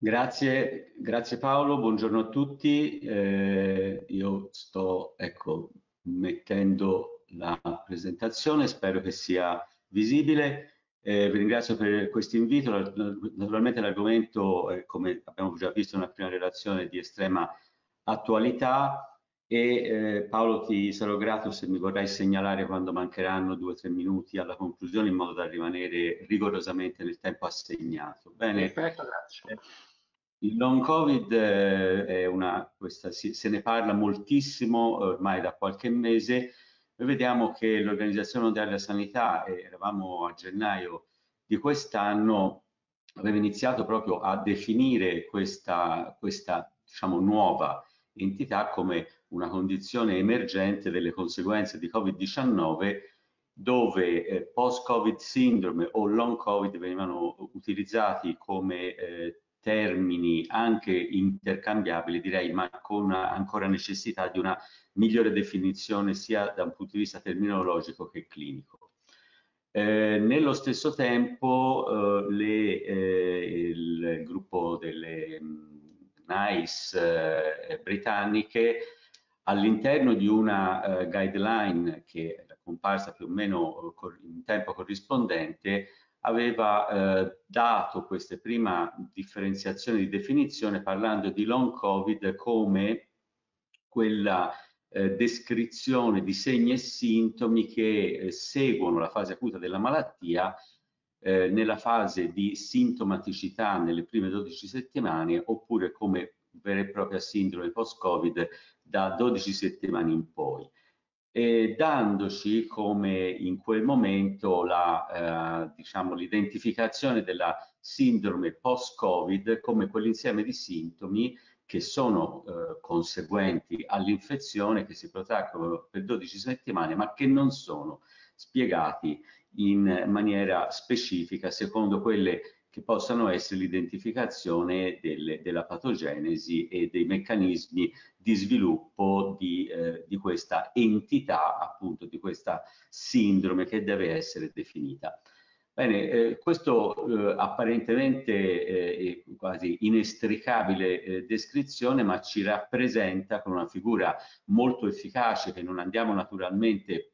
Grazie, grazie Paolo, buongiorno a tutti. Eh, io sto ecco, mettendo la presentazione, spero che sia visibile. Eh, vi ringrazio per questo invito. Naturalmente l'argomento, eh, come abbiamo già visto nella prima relazione, è di estrema attualità e eh, Paolo ti sarò grato se mi vorrai segnalare quando mancheranno due o tre minuti alla conclusione in modo da rimanere rigorosamente nel tempo assegnato. Bene. Perfetto, grazie. Il long covid eh, è una, questa, se ne parla moltissimo ormai da qualche mese. Noi vediamo che l'Organizzazione Mondiale della Sanità, eh, eravamo a gennaio di quest'anno, aveva iniziato proprio a definire questa, questa diciamo, nuova entità come una condizione emergente delle conseguenze di Covid-19 dove eh, post-Covid syndrome o long Covid venivano utilizzati come eh, termini anche intercambiabili, direi, ma con ancora necessità di una migliore definizione sia da un punto di vista terminologico che clinico. Eh, nello stesso tempo eh, le, eh, il gruppo delle NICE eh, britanniche all'interno di una eh, guideline che è comparsa più o meno eh, in tempo corrispondente aveva eh, dato questa prima differenziazione di definizione parlando di long covid come quella eh, descrizione di segni e sintomi che eh, seguono la fase acuta della malattia eh, nella fase di sintomaticità nelle prime 12 settimane oppure come vera e propria sindrome post-covid da 12 settimane in poi e dandoci come in quel momento la, eh, diciamo, l'identificazione della sindrome post-Covid come quell'insieme di sintomi che sono eh, conseguenti all'infezione che si protraggono per 12 settimane ma che non sono spiegati in maniera specifica secondo quelle che possano essere l'identificazione della patogenesi e dei meccanismi di sviluppo di, eh, di, questa entità, appunto di questa sindrome che deve essere definita. Bene, eh, questo eh, apparentemente eh, quasi inestricabile eh, descrizione, ma ci rappresenta con una figura molto efficace che non andiamo naturalmente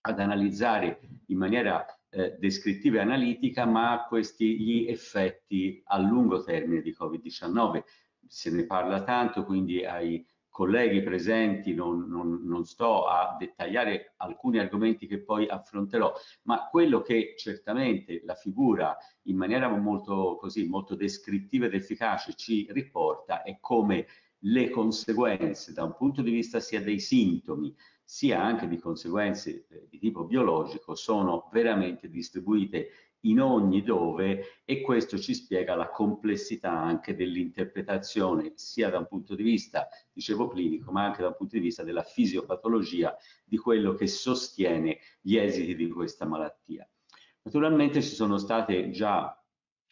ad analizzare in maniera eh, descrittiva e analitica, ma questi gli effetti a lungo termine di Covid-19. Se ne parla tanto, quindi ai colleghi presenti non, non, non, sto a dettagliare alcuni argomenti che poi affronterò, ma quello che certamente la figura in maniera molto, così, molto descrittiva ed efficace ci riporta è come le conseguenze da un punto di vista sia dei sintomi sia anche di conseguenze eh, di tipo biologico sono veramente distribuite in ogni dove e questo ci spiega la complessità anche dell'interpretazione sia da un punto di vista, dicevo, clinico, ma anche da un punto di vista della fisiopatologia di quello che sostiene gli esiti di questa malattia. Naturalmente ci sono state già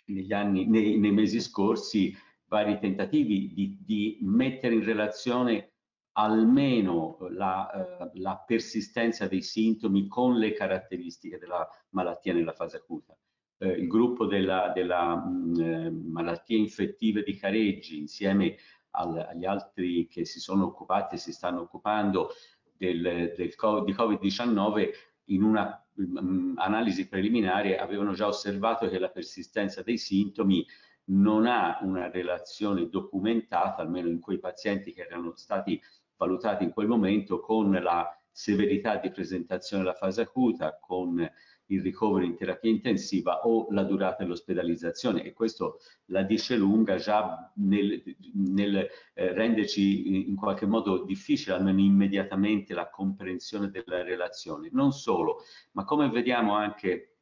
negli anni, nei, nei mesi scorsi vari tentativi di, di mettere in relazione almeno la, eh, la, persistenza dei sintomi con le caratteristiche della malattia nella fase acuta. Eh, il gruppo della, della mh, eh, malattie infettive di Careggi insieme al, agli altri che si sono occupati e si stanno occupando del, del, di Covid-19 in una mh, analisi preliminare avevano già osservato che la persistenza dei sintomi non ha una relazione documentata, almeno in quei pazienti che erano stati valutati in quel momento con la severità di presentazione della fase acuta, con il ricovero in terapia intensiva o la durata dell'ospedalizzazione e questo la dice lunga già nel, nel eh, renderci in qualche modo difficile almeno immediatamente la comprensione della relazione. Non solo, ma come vediamo anche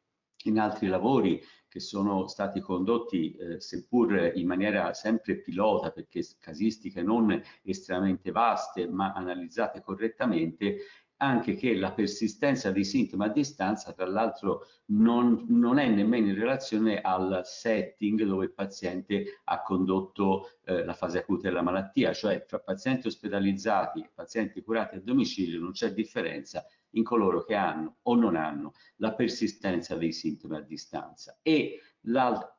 in altri lavori che sono stati condotti eh, seppur in maniera sempre pilota perché casistiche non estremamente vaste ma analizzate correttamente anche che la persistenza dei sintomi a distanza tra l'altro non, non, è nemmeno in relazione al setting dove il paziente ha condotto eh, la fase acuta della malattia, cioè tra pazienti ospedalizzati e pazienti curati a domicilio non c'è differenza in coloro che hanno o non hanno la persistenza dei sintomi a distanza. E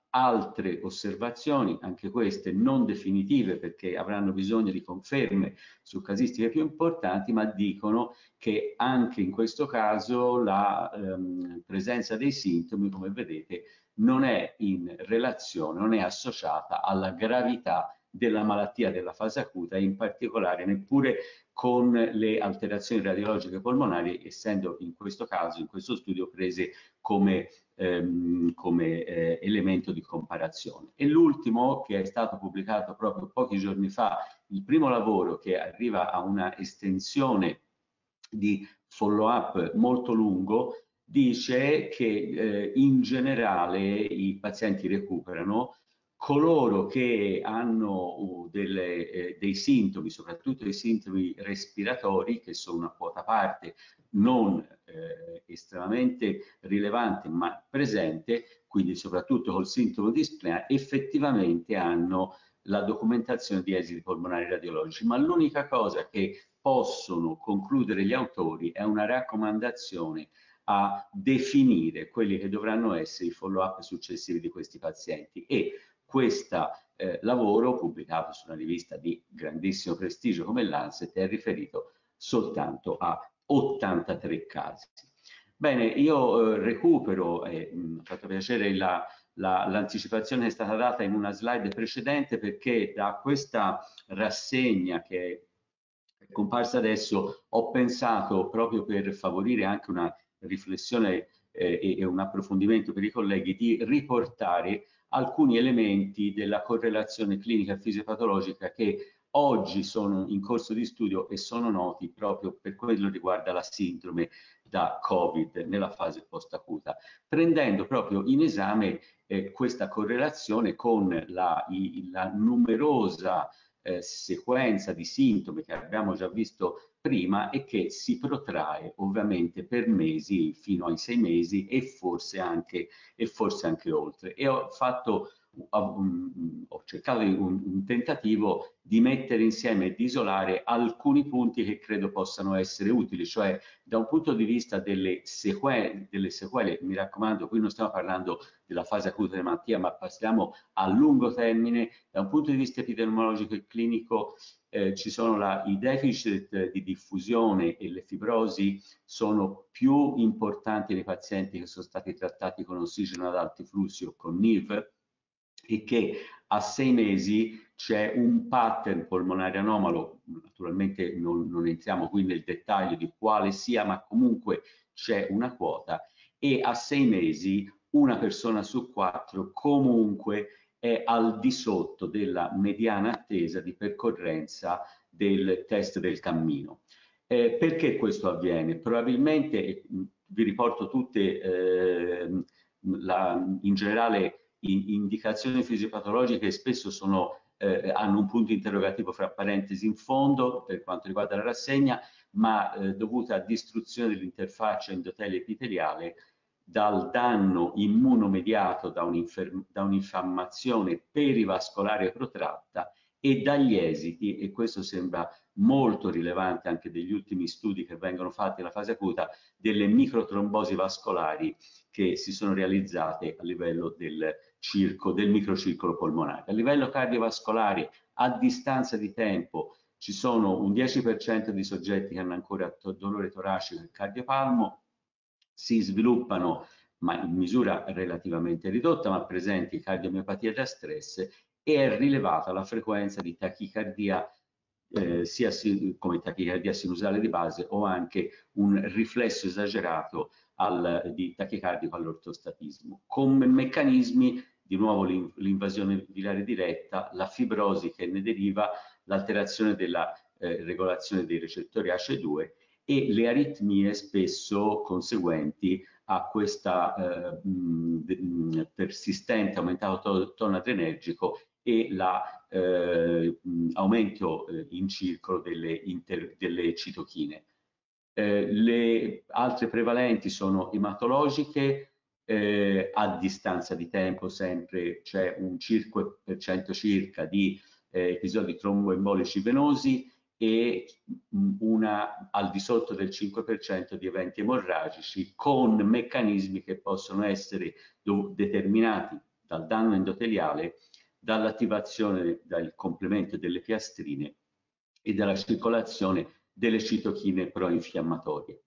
altre osservazioni, anche queste non definitive perché avranno bisogno di conferme su casistiche più importanti, ma dicono che anche in questo caso la ehm, presenza dei sintomi, come vedete, non è in relazione, non è associata alla gravità della malattia della fase acuta in particolare neppure con le alterazioni radiologiche polmonari, essendo in questo caso, in questo studio, prese come ehm, come eh, elemento di comparazione. E l'ultimo che è stato pubblicato proprio pochi giorni fa, il primo lavoro che arriva a una estensione di follow up molto lungo, dice che eh, in generale i pazienti recuperano, coloro che hanno uh, delle, eh, dei sintomi, soprattutto i sintomi respiratori, che sono una quota parte non eh, estremamente rilevante ma presente, quindi soprattutto col sintomo di splea, effettivamente hanno la documentazione di esiti polmonari radiologici, ma l'unica cosa che possono concludere gli autori è una raccomandazione a definire quelli che dovranno essere i follow-up successivi di questi pazienti e questo eh, lavoro pubblicato su una rivista di grandissimo prestigio come l'Ancet è riferito soltanto a 83 casi. Bene, io eh, recupero, e mi mm, ha fatto piacere l'anticipazione la, è stata data in una slide precedente perché da questa rassegna che è comparsa adesso ho pensato proprio per favorire anche una riflessione eh, e un approfondimento per i colleghi di riportare alcuni elementi della correlazione clinica fisiopatologica che oggi sono in corso di studio e sono noti proprio per quello che riguarda la sindrome da Covid nella fase post-acuta, prendendo proprio in esame eh, questa correlazione con la, i, la numerosa eh, sequenza di sintomi che abbiamo già visto prima e che si protrae ovviamente per mesi, fino ai sei mesi e forse anche, e forse anche oltre. E ho fatto ho cercato un, un, tentativo di mettere insieme e di isolare alcuni punti che credo possano essere utili, cioè da un punto di vista delle sequele, delle sequele mi raccomando, qui non stiamo parlando della fase acuta della malattia, ma passiamo a lungo termine, da un punto di vista epidemiologico e clinico eh, ci sono la, i deficit di diffusione e le fibrosi sono più importanti nei pazienti che sono stati trattati con ossigeno ad alti flussi o con NIV, e che a sei mesi c'è un pattern polmonare anomalo, naturalmente non, non entriamo qui nel dettaglio di quale sia, ma comunque c'è una quota e a sei mesi una persona su quattro comunque è al di sotto della mediana attesa di percorrenza del test del cammino. Eh, perché questo avviene? Probabilmente, vi riporto tutte, eh, la, in generale, indicazioni fisiopatologiche spesso sono, eh, hanno un punto interrogativo fra parentesi in fondo per quanto riguarda la rassegna, ma eh, dovute a distruzione dell'interfaccia endotelio epiteliale dal danno immunomediato da un'infiammazione perivascolare protratta e dagli esiti, e questo sembra molto rilevante anche degli ultimi studi che vengono fatti nella fase acuta, delle microtrombosi vascolari che si sono realizzate a livello del, circo, del microcircolo polmonare. A livello cardiovascolare, a distanza di tempo, ci sono un 10% di soggetti che hanno ancora dolore toracico e cardiopalmo, si sviluppano ma in misura relativamente ridotta, ma presenti cardiomiopatia da stress e è rilevata la frequenza di tachicardia eh, sia come tachicardia sinusale di base o anche un riflesso esagerato al, di tachicardico all'ortostatismo, con meccanismi di nuovo l'invasione virale diretta, la fibrosi che ne deriva, l'alterazione della eh, regolazione dei recettori ACE2 e le aritmie spesso conseguenti a questo eh, persistente aumentato tono adrenergico e l'aumento eh, eh, in circolo delle, delle citochine. Eh, le altre prevalenti sono ematologiche, eh, a distanza di tempo sempre c'è un 5% circa di eh, episodi tromboembolici venosi e una al di sotto del 5% di eventi emorragici con meccanismi che possono essere determinati dal danno endoteliale dall'attivazione del complemento delle piastrine e dalla circolazione delle citochine proinfiammatorie.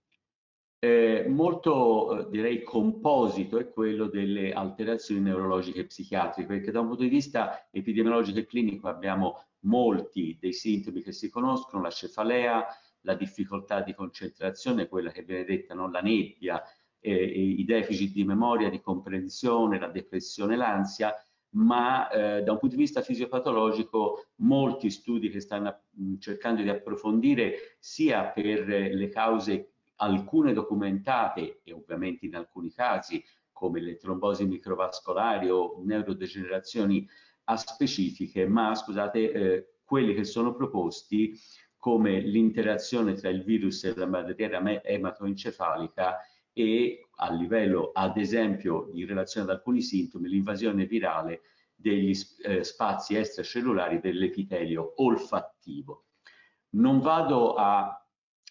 Eh, molto eh, direi composito è quello delle alterazioni neurologiche e psichiatriche, perché da un punto di vista epidemiologico e clinico abbiamo molti dei sintomi che si conoscono, la cefalea, la difficoltà di concentrazione, quella che viene detta non la nebbia, eh, i deficit di memoria, di comprensione, la depressione, l'ansia, ma eh, da un punto di vista fisiopatologico molti studi che stanno mh, cercando di approfondire sia per le cause alcune documentate e ovviamente in alcuni casi come le trombosi microvascolari o neurodegenerazioni aspecifiche, ma scusate, eh, quelli che sono proposti come l'interazione tra il virus e la barriera ematoencefalica e a livello, ad esempio, in relazione ad alcuni sintomi, l'invasione virale degli eh, spazi extracellulari dell'epitelio olfattivo. Non vado a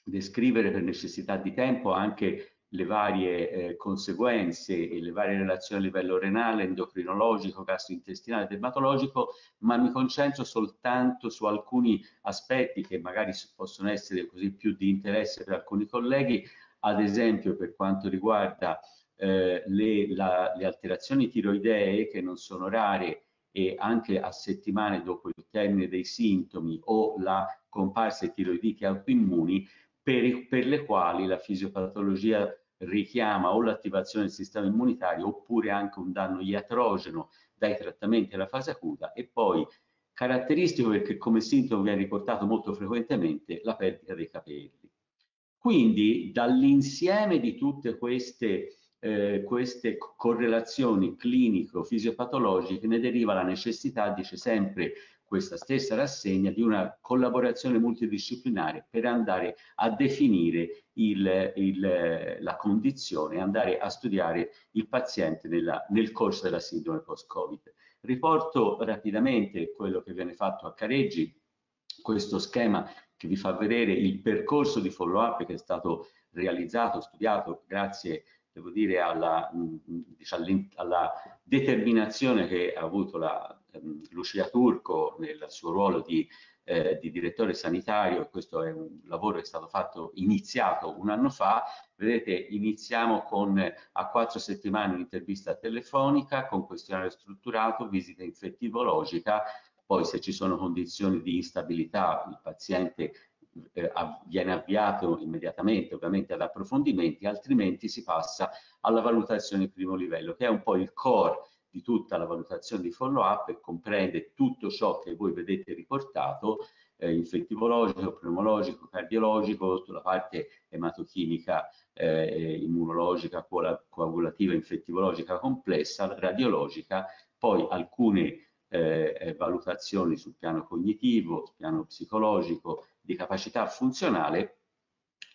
descrivere per necessità di tempo anche le varie eh, conseguenze e le varie relazioni a livello renale, endocrinologico, gastrointestinale, dermatologico, ma mi concentro soltanto su alcuni aspetti che magari possono essere così più di interesse per alcuni colleghi, ad esempio per quanto riguarda eh, le, la, le alterazioni tiroidee che non sono rare e anche a settimane dopo il termine dei sintomi o la comparsa di tiroiditi autoimmuni per, per le quali la fisiopatologia richiama o l'attivazione del sistema immunitario oppure anche un danno iatrogeno dai trattamenti alla fase acuta e poi caratteristico perché come sintomo viene riportato molto frequentemente la perdita dei capelli. Quindi dall'insieme di tutte queste, eh, queste correlazioni clinico-fisiopatologiche ne deriva la necessità, dice sempre questa stessa rassegna di una collaborazione multidisciplinare per andare a definire il, il, la condizione, andare a studiare il paziente nella, nel corso della sindrome post-Covid. Riporto rapidamente quello che viene fatto a Careggi, questo schema che vi fa vedere il percorso di follow-up che è stato realizzato, studiato grazie devo dire alla, alla determinazione che ha avuto la ehm, Lucia Turco nel suo ruolo di, eh, di, direttore sanitario, e questo è un lavoro che è stato fatto, iniziato un anno fa, vedete iniziamo con a quattro settimane un'intervista telefonica con questionario strutturato, visita infettivologica, poi se ci sono condizioni di instabilità il paziente eh, viene avviato immediatamente ovviamente ad approfondimenti, altrimenti si passa alla valutazione di primo livello, che è un po' il core di tutta la valutazione di follow up e comprende tutto ciò che voi vedete riportato, eh, infettivologico, pneumologico, cardiologico, sulla parte ematochimica, eh, immunologica, coagulativa, infettivologica complessa, radiologica, poi alcune eh, eh valutazioni sul piano cognitivo, sul piano psicologico, di capacità funzionale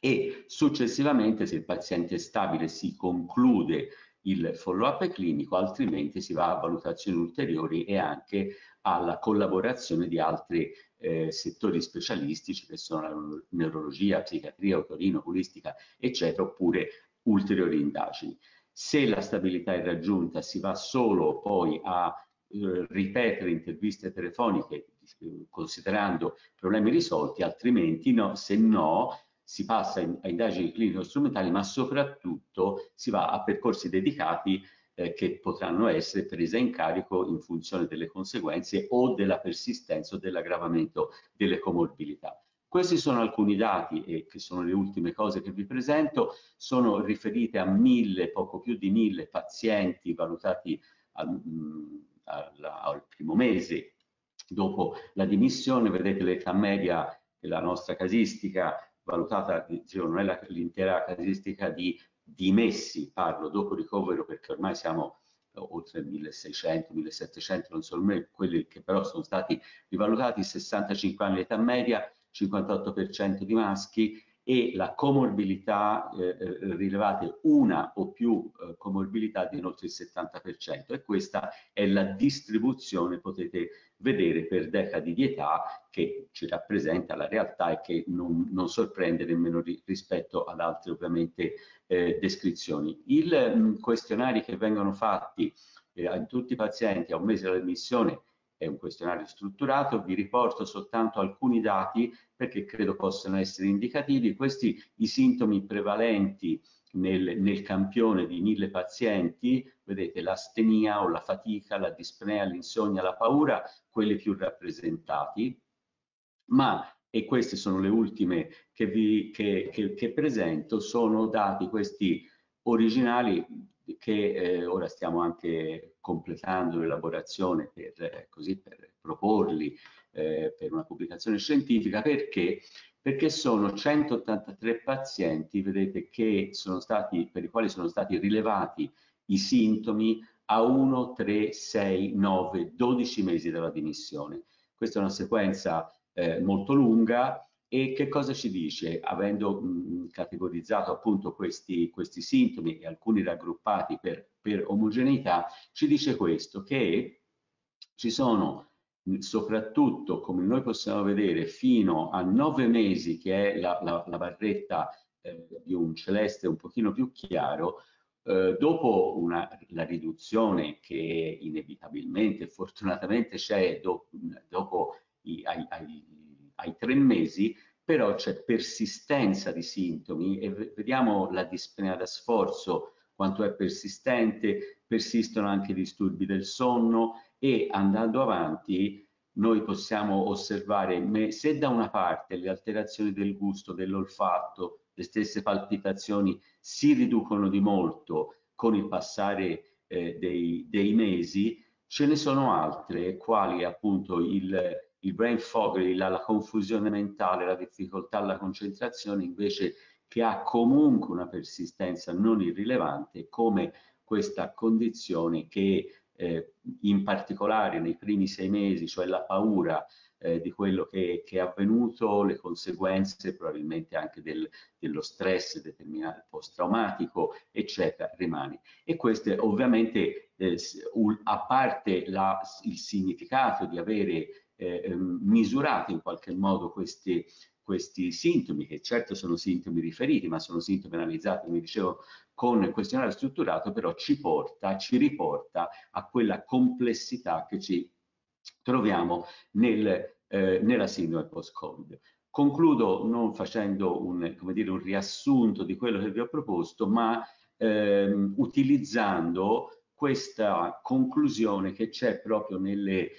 e successivamente se il paziente è stabile si conclude il follow-up clinico, altrimenti si va a valutazioni ulteriori e anche alla collaborazione di altri eh, settori specialistici che sono la neurologia, psichiatria, otorino, oculistica, eccetera, oppure ulteriori indagini. Se la stabilità è raggiunta si va solo poi a eh, ripetere interviste telefoniche eh, considerando problemi risolti, altrimenti no, se no si passa a indagini clinico-strumentali, ma soprattutto si va a percorsi dedicati eh, che potranno essere prese in carico in funzione delle conseguenze o della persistenza o dell'aggravamento delle comorbilità. Questi sono alcuni dati e che sono le ultime cose che vi presento, sono riferite a mille, poco più di mille pazienti valutati al, mm, al, al primo mese dopo la dimissione, vedete l'età media della nostra casistica valutata, dicevo, non è l'intera casistica di dimessi, parlo dopo ricovero perché ormai siamo eh, oltre 1600, 1700, non sono quelli che però sono stati rivalutati, 65 anni di età media, 58% di maschi e la comorbilità eh, eh, rilevate una o più eh, comorbilità di oltre il 70% e questa è la distribuzione, potete vedere per decadi di età che ci rappresenta la realtà e che non, non sorprende nemmeno ri, rispetto ad altre ovviamente eh, descrizioni. I questionari che vengono fatti eh, a tutti i pazienti a un mese dall'emissione è un questionario strutturato, vi riporto soltanto alcuni dati perché credo possano essere indicativi. Questi i sintomi prevalenti nel, nel campione di mille pazienti, vedete l'astenia o la fatica, la dispnea, l'insonnia, la paura, quelli più rappresentati, ma e queste sono le ultime che, vi, che, che, che presento, sono dati questi originali che eh, ora stiamo anche completando l'elaborazione per, eh, così, per proporli eh, per una pubblicazione scientifica perché perché sono 183 pazienti, vedete, che sono stati, per i quali sono stati rilevati i sintomi a 1, 3, 6, 9, 12 mesi dalla dimissione. Questa è una sequenza eh, molto lunga e che cosa ci dice? Avendo mh, categorizzato appunto questi, questi, sintomi e alcuni raggruppati per, per omogeneità, ci dice questo, che ci sono soprattutto come noi possiamo vedere fino a nove mesi che è la, la, la barretta eh, di un celeste un pochino più chiaro eh, dopo una, la riduzione che inevitabilmente fortunatamente c'è do, dopo ai, ai, ai tre mesi però c'è persistenza di sintomi e vediamo la dispnea da sforzo quanto è persistente, persistono anche disturbi del sonno e andando avanti noi possiamo osservare se da una parte le alterazioni del gusto, dell'olfatto, le stesse palpitazioni si riducono di molto con il passare eh, dei, dei, mesi, ce ne sono altre, quali appunto il, il brain fog, la, la confusione mentale, la difficoltà alla concentrazione, invece che ha comunque una persistenza non irrilevante, come questa condizione che eh, in particolare nei primi sei mesi, cioè la paura eh, di quello che, che, è avvenuto, le conseguenze probabilmente anche del, dello stress determinato post-traumatico, eccetera, rimane. E queste ovviamente, eh, a parte la, il significato di avere eh, ehm, misurato in qualche modo questi, questi sintomi, che certo sono sintomi riferiti, ma sono sintomi analizzati, come dicevo, con il questionario strutturato, però ci porta, ci riporta a quella complessità che ci troviamo nel, eh, nella sindrome post-Covid. Concludo non facendo un, dire, un, riassunto di quello che vi ho proposto, ma ehm, utilizzando questa conclusione che c'è proprio nelle,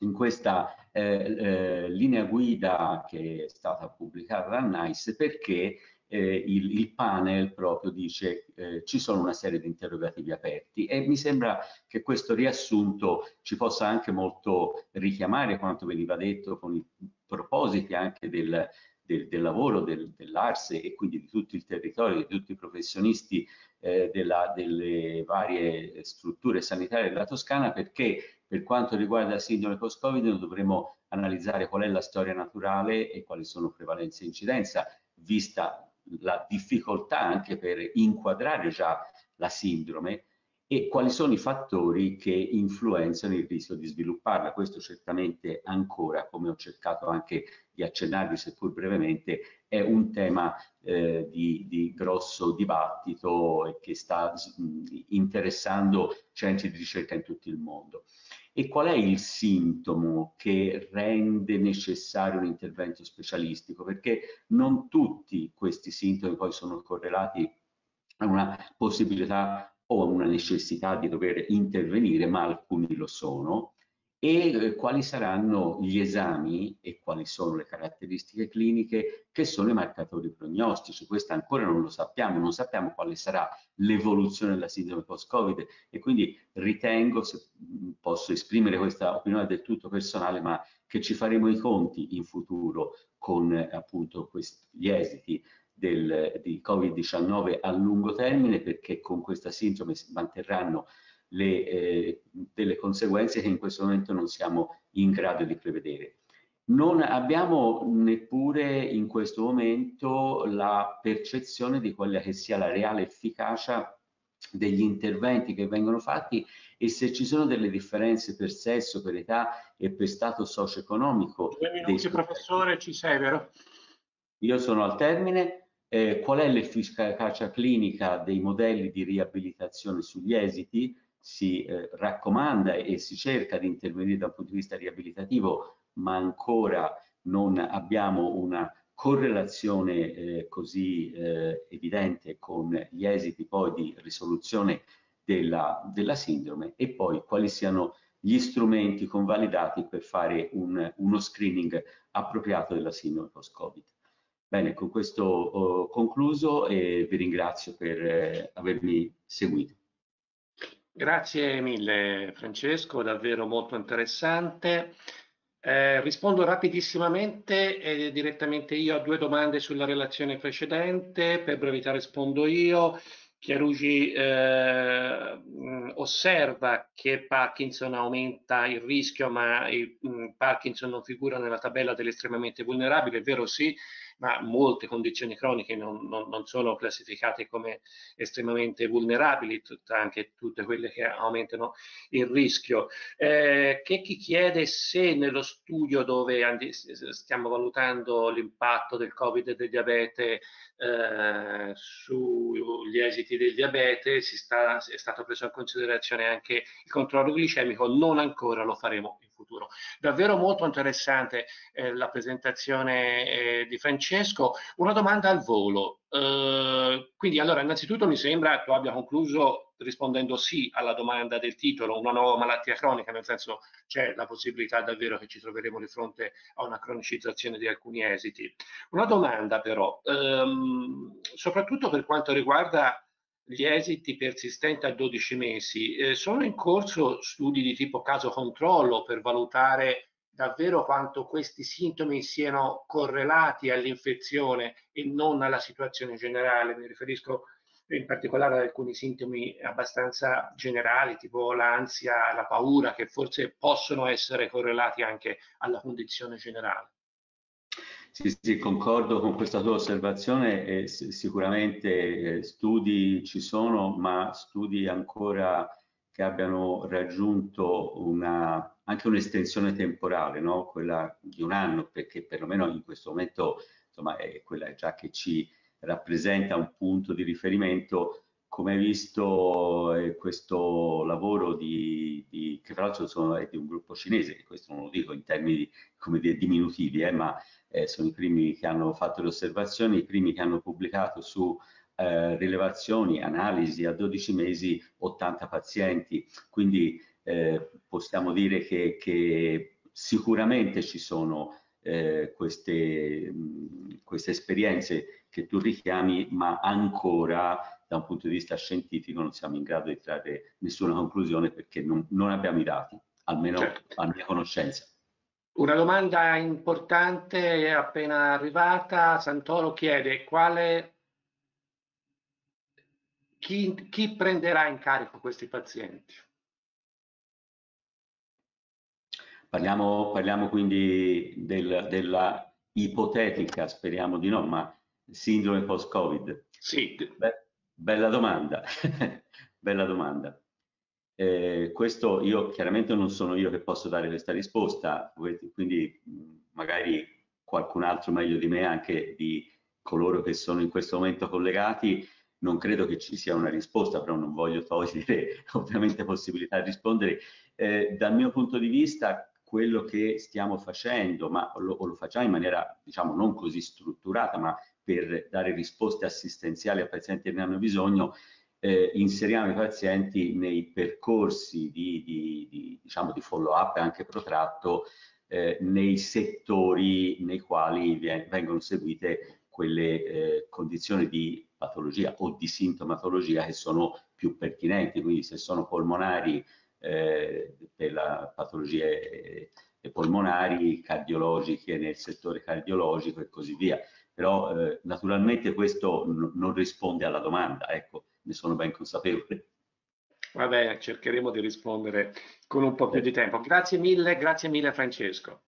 in questa eh, eh, linea guida che è stata pubblicata da NICE perché eh, il, il, panel proprio dice eh, ci sono una serie di interrogativi aperti. E mi sembra che questo riassunto ci possa anche molto richiamare quanto veniva detto con i propositi anche del, del, del lavoro del, dell'Arse e quindi di tutto il territorio, di tutti i professionisti eh, della, delle varie strutture sanitarie della Toscana perché per quanto riguarda la sindrome post-Covid dovremo analizzare qual è la storia naturale e quali sono prevalenza e incidenza, vista la difficoltà anche per inquadrare già la sindrome e quali sono i fattori che influenzano il rischio di svilupparla. Questo certamente ancora, come ho cercato anche di accennarvi seppur brevemente, è un tema eh, di, di, grosso dibattito e che sta interessando centri di ricerca in tutto il mondo. E qual è il sintomo che rende necessario un intervento specialistico? Perché non tutti questi sintomi poi sono correlati a una possibilità o a una necessità di dover intervenire, ma alcuni lo sono, e eh, quali saranno gli esami e quali sono le caratteristiche cliniche che sono i marcatori prognostici. Questo ancora non lo sappiamo, non sappiamo quale sarà l'evoluzione della sindrome post-Covid e quindi ritengo, se posso esprimere questa opinione del tutto personale, ma che ci faremo i conti in futuro con appunto gli esiti del, di Covid-19 a lungo termine perché con questa sindrome si manterranno le, eh, delle conseguenze che in questo momento non siamo in grado di prevedere. Non abbiamo neppure in questo momento la percezione di quella che sia la reale efficacia degli interventi che vengono fatti e se ci sono delle differenze per sesso, per età e per stato socio-economico. Due minuti, professore, ci sei, vero? Io sono al termine. Eh, qual è l'efficacia clinica dei modelli di riabilitazione sugli esiti? Si eh, raccomanda e si cerca di intervenire dal punto di vista riabilitativo, ma ancora non abbiamo una correlazione eh, così eh, evidente con gli esiti poi di risoluzione della, della, sindrome e poi quali siano gli strumenti convalidati per fare un, uno screening appropriato della sindrome post-Covid. Bene, con questo ho concluso e vi ringrazio per eh, avermi seguito. Grazie mille Francesco, davvero molto interessante. Eh, rispondo rapidissimamente e direttamente io a due domande sulla relazione precedente, per brevità rispondo io. Chiarugi eh, osserva che Parkinson aumenta il rischio, ma il Parkinson non figura nella tabella dell'estremamente vulnerabile, è vero sì, ma molte condizioni croniche non, non, non sono classificate come estremamente vulnerabili, tut, anche tutte quelle che aumentano il rischio. Eh, che chi chiede se nello studio dove stiamo valutando l'impatto del Covid e del diabete eh, sugli esiti del diabete sta, è stato preso in considerazione anche il controllo glicemico, non ancora lo faremo futuro. Davvero molto interessante eh, la presentazione eh, di Francesco. Una domanda al volo. Uh, quindi allora innanzitutto mi sembra tu abbia concluso rispondendo sì alla domanda del titolo, una nuova malattia cronica, nel senso c'è la possibilità davvero che ci troveremo di fronte a una cronicizzazione di alcuni esiti. Una domanda però, um, soprattutto per quanto riguarda gli esiti persistenti a 12 mesi. Eh, sono in corso studi di tipo caso controllo per valutare davvero quanto questi sintomi siano correlati all'infezione e non alla situazione generale. Mi riferisco in particolare ad alcuni sintomi abbastanza generali, tipo l'ansia, la paura, che forse possono essere correlati anche alla condizione generale. Sì, sì, concordo con questa tua osservazione e sicuramente eh, studi ci sono, ma studi ancora che abbiano raggiunto una, anche un'estensione temporale, no? quella di un anno, perché perlomeno in questo momento insomma, è quella già che ci rappresenta un punto di riferimento. Come hai visto eh, questo lavoro di, di, che tra l'altro è di un gruppo cinese, questo non lo dico in termini come dire, diminutivi, eh, ma eh, sono i primi che hanno fatto le osservazioni, i primi che hanno pubblicato su eh, rilevazioni, analisi a 12 mesi 80 pazienti, quindi eh, possiamo dire che, che, sicuramente ci sono eh, queste, mh, queste esperienze che tu richiami, ma ancora da un punto di vista scientifico non siamo in grado di trarre nessuna conclusione perché non, non abbiamo i dati, almeno certo. a mia conoscenza. Una domanda importante è appena arrivata. Santoro chiede quale, chi, chi prenderà in carico questi pazienti? Parliamo, parliamo quindi del, della ipotetica, speriamo di no, ma sindrome post-Covid. Sì. Be bella domanda, bella domanda. Eh, questo io chiaramente non sono io che posso dare questa risposta, quindi magari qualcun altro meglio di me, anche di coloro che sono in questo momento collegati, non credo che ci sia una risposta, però non voglio togliere ovviamente possibilità di rispondere. Eh, dal mio punto di vista, quello che stiamo facendo, ma lo, lo facciamo in maniera diciamo non così strutturata, ma per dare risposte assistenziali a pazienti che ne hanno bisogno, eh, inseriamo i pazienti nei percorsi di, di, di, diciamo, di follow-up anche protratto eh, nei settori nei quali vengono seguite quelle eh, condizioni di patologia o di sintomatologia che sono più pertinenti, quindi se sono polmonari eh, per la patologie eh, polmonari, cardiologiche nel settore cardiologico e così via. Però eh, naturalmente questo non risponde alla domanda, ecco, ne sono ben consapevole. Vabbè, cercheremo di rispondere con un po' più di tempo. Grazie mille, grazie mille Francesco.